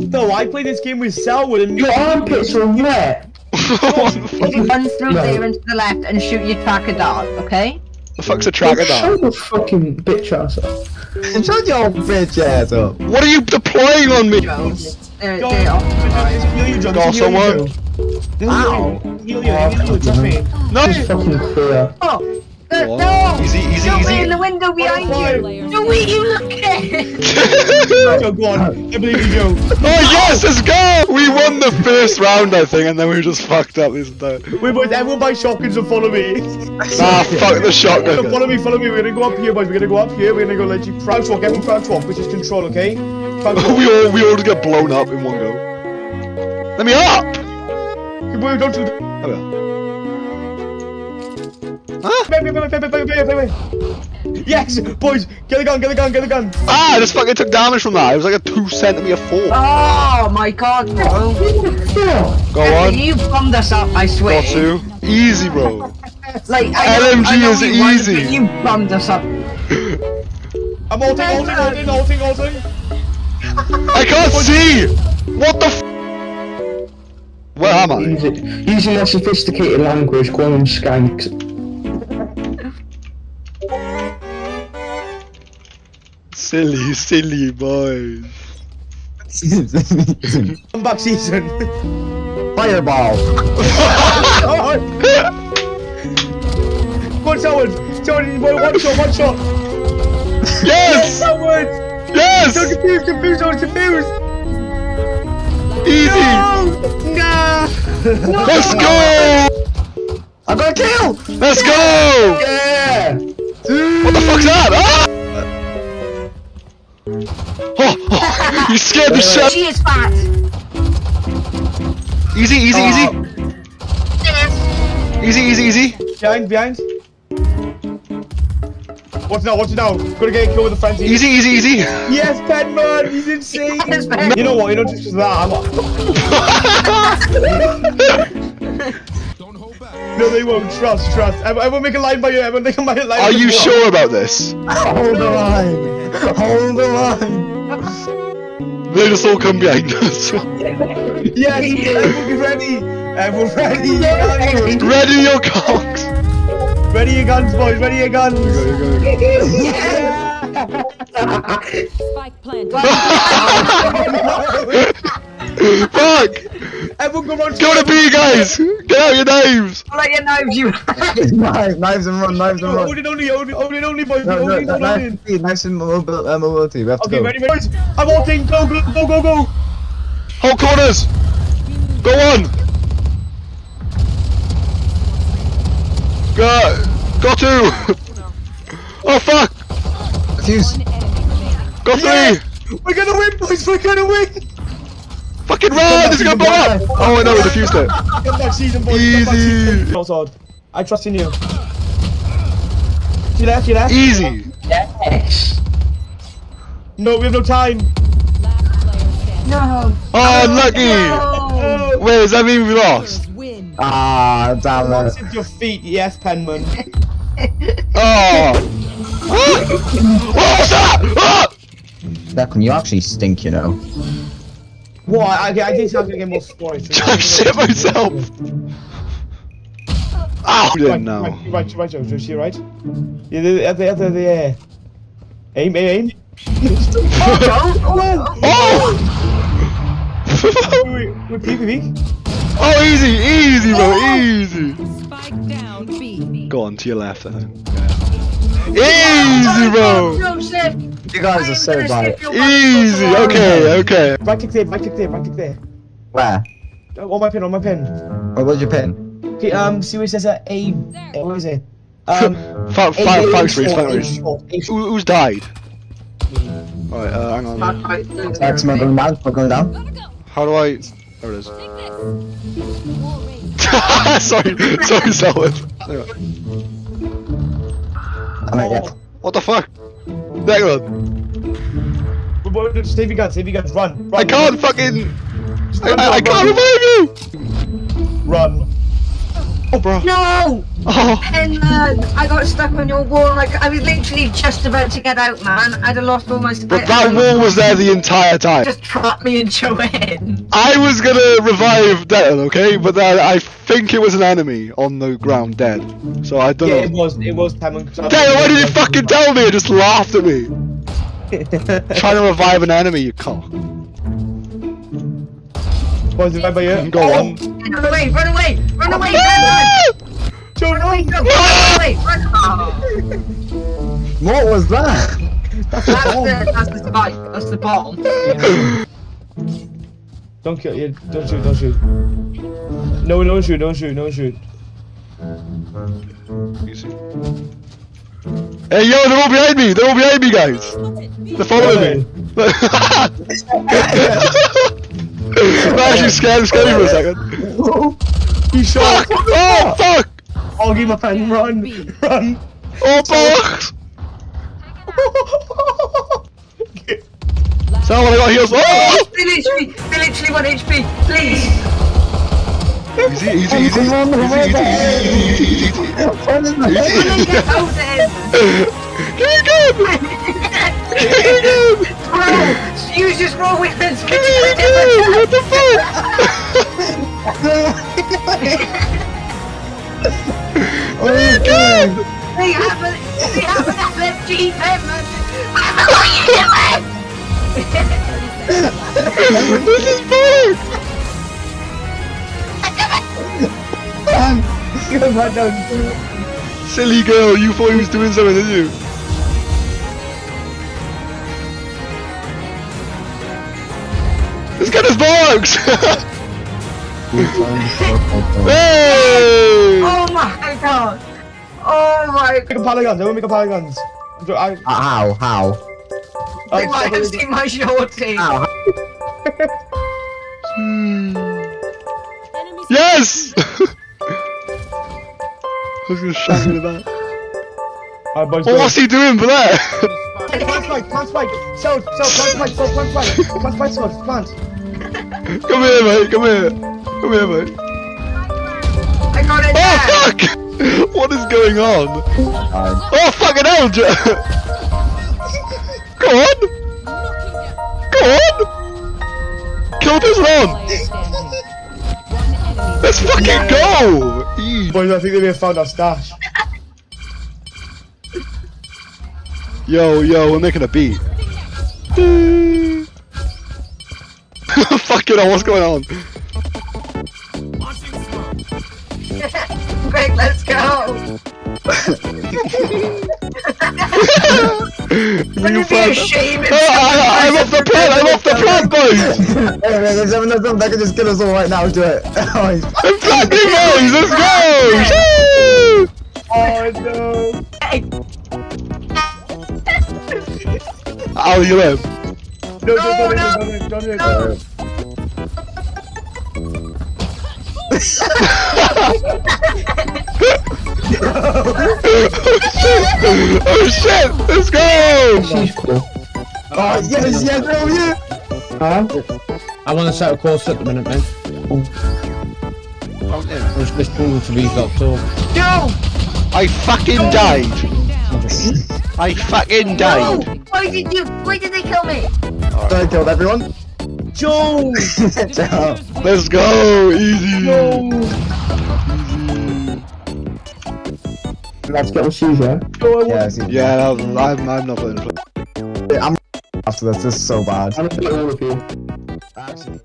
don't though. I play this game with Selwood and Your armpits are wet. Run through No. there and to the left and shoot your tracker dart, okay? The fuck's a tracker Shut dog? fucking bitch ass up. Shut your bitch ass up. What are you deploying on me? They're, Go, they're optimized. heal you, Go, heal you, someone. Joe. Heal you. Heal you, trust me. No! It's fucking clear. Oh, no, no! Easy, easy, Joey easy. in the window behind Fine. you! Joey, you look at Joe, go on. I believe you, Joe. Oh yes, let's go! We won the first round, I think, and then we just fucked up this time. Wait, boys, everyone buy shotguns and follow me. Nah, fuck the So shotgun. follow me, follow me. We're gonna go up here, boys. We're gonna go up here. We're gonna go let you crouch walk. Everyone crouch walk, which is control, okay? We all we all just get blown up in one go. Let me up! Wait, don't do that. Oh, yeah. Huh? Wait, wait, wait, wait, wait, wait, wait, wait. Yes, boys, get the gun, get the gun, get the gun. Ah, I just fucking took damage from that. It was like a two centimeter fall. Oh my god, bro! Go on. You bummed us up, I swear. Got to. Easy, bro. Like, I know, LMG I know is you won, easy. but You bummed us up. I'm ulting, ulting, ulting, ulting, ulting. I can't see! What the f- Where am I? Use. Using their sophisticated language, call them skanks. Silly, silly boys. Comeback season. Fireball. Go on, Selwood. Selwood, one one shot, one shot. Yes! Selwood. Don't Yes! confused, confused, don't confused. Easy! No! Nah. Let's go! I got a kill! Let's go! Yeah! What the fuck's that? Ah! Oh, oh, you scared the shit. She is fat! Easy, easy, oh. easy. Easy, easy, easy. Behind, behind. What's now? What's now? Gotta get a kill with a frenzy. Easy, easy, easy. Yes, Penman, he's insane. Yes, Penman. You know what? You know just 'cause of that, I'm. no, they won't. Trust, trust. Everyone, everyone make a line by you. Everyone make a line. line Are you sure about this? Hold the line! Hold the line! They just all come behind us. Yes. Everyone be ready. Everyone ready. Guns. Ready your cocks. Ready your guns, boys. Ready your guns. Spike planted. Fuck! Everyone come on. Go to B, guys! Get out your knives! Let your knives you Knives, knives and run, knives and Hold run. it only, hold it, hold it only, boys. No, no, Hold it, no, hold knives it. and speed, knives and mobil- uh, mobility. We have to Okay, go. ready, ready. Boys, I'm ulting. Go, go, go, go, go. Hold corners! Go on! Go! Got two! Oh fuck! Fuse. Got three! Yes! We're gonna win, boys. We're gonna win. Fucking run! This is gonna blow up! Oh wait, no, we defused it. Comeback season, boys. Comeback Easy. season. Outside. I trust in you. See that? See that? Easy! Yes! No, we have no time. No! Oh, unlucky! Oh, Wait, does that mean we lost? Win. Ah, damn it. Lost in defeat. Yes, Penman. Oh! what was that? Ah! Declan, you actually stink, you know. What? I, I did have to get more scores. I shit myself! Ow! Didn't know. Right, right, right, Joe. Joe, right? Yeah, the other, other, the air. Aim, aim, aim. Oh! Wait, wait, wait, peek, peek. oh, easy, easy, bro, easy. Spike down B. Go on to your left, I think. Easy, bro. You guys are so bad. Easy. Okay, okay. Right click there, right click there, right click there. Where? Uh, on my pen, on my pen. Oh, what's your pin? Okay, um, see where it says uh, A. uh, What is it? Um, Five, five, five streets, five streets. short, A short. Who, who's died? Alright, uh, hang on. That's smoke going down, smoke going down. How do I? There it is. sorry, sorry, Selwyn. I'm at. What the fuck? Declan, Save your guns, save your guns, run. run I can't fucking. I, I, I can't revive you. Run. Oh, bro. No! Oh. Penman! I got stuck on your wall. Like I was literally just about to get out, man. I'd have lost all my. But that wall was there the entire time. Just trapped me into it. I was gonna revive Dead, okay? But then I think it was an enemy on the ground dead. So I don't Yeah, it know. was. It was Tamon. Dead, why did you fucking tell me? You just laughed at me. Trying to revive an enemy, you cock. Was it right by you? Go on. Run away! Run away! Run away! Penman! Joe, Run away! Run away! Run away! What was that? That's the that's the spike. That's the bomb. Don't kill. Yeah, don't shoot. Don't shoot. No, don't shoot. Don't shoot. Don't shoot. Easy. Hey, yo, they're all behind me! They're all behind me, guys! They're following me! that actually scared, scared me for a second. He shot. Fuck! Oh, fuck! I'll give my pen. Run. Run. Oh, fuck! Someone I got heals. Oh! They literally, they literally one HP. Please. Easy, easy, easy. Come on, come on, Easy, easy, easy, easy, easy, easy. What is When that? they get out there. Give me a gun! Give Oh, God. They have an, they have an LMG Penman. What are you doing? This is fucked! Come on, no. Silly girl, you thought he was doing something, didn't you? This gun is bollocks! hey! Oh my god. Oh my Make a god. pile of guns. I will make a pile of guns. I, Uh, How? How? They might have seen my shorty. How? Yes! I was gonna shout in the back. Alright, boys. Well, what's he doing for that? Plant spike, plant spike. So, so, plant spike, so, plant spike. Plant spike, so, plant. come here, mate. Come here. Come here, mate. I got it Oh, fuck! What is going on? Uh, Oh, fucking hell, Go on! Go on! Kill this one! Let's fucking go! Eee. Boys, I think they may have found our stash. Yo, yo, we're making a beat. fucking hell, what's going on? Quick, let's go. You Wouldn't it be a found- shame I, I, I'm off the plant! I'm off the plant, boys! hey, man, there's something there's something that can just kill us all right now. Do it. Oh, he's I'm planting, boys! Let's go! Oh no! How are you live? No, No, no, no, no. no, no, no, no, oh shit! Let's go! She's cool. Oh, yes, yes, oh, yeah. Huh? I want to set a course at the minute, man. I was just going to be got to. No! I fucking died! I fucking died! No! died! Why did you? Why did they kill me? So I killed everyone. Joe! Ciao. Let's go! Easy! Let's get on shoes, oh, yeah? Joe, I want Yeah, see, Yeah, that was, I'm, I'm not playing. I'm after this. This is so bad. I'm gonna beat all of you. Actually.